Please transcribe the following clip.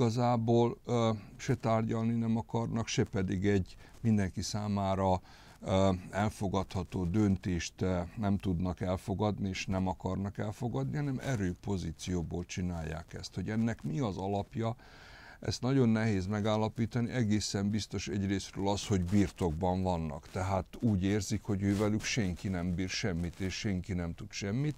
igazából ö, se tárgyalni nem akarnak, se pedig egy mindenki számára ö, elfogadható döntést nem tudnak elfogadni, és nem akarnak elfogadni, hanem erőpozícióból csinálják ezt. Hogy ennek mi az alapja, ezt nagyon nehéz megállapítani, egészen biztos egyrésztről az, hogy birtokban vannak. Tehát úgy érzik, hogy ővelük senki nem bír semmit, és senki nem tud semmit.